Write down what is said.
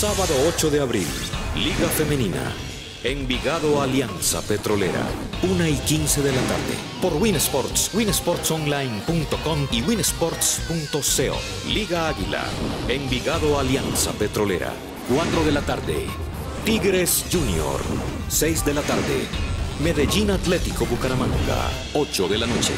Sábado 8 de abril, Liga Femenina. Envigado Alianza Petrolera, 1 y 15 de la tarde. Por Winsports, winsportsonline.com y winsports.co. Liga Águila, Envigado Alianza Petrolera, 4 de la tarde. Tigres Junior, 6 de la tarde. Medellín Atlético Bucaramanga, 8 de la noche.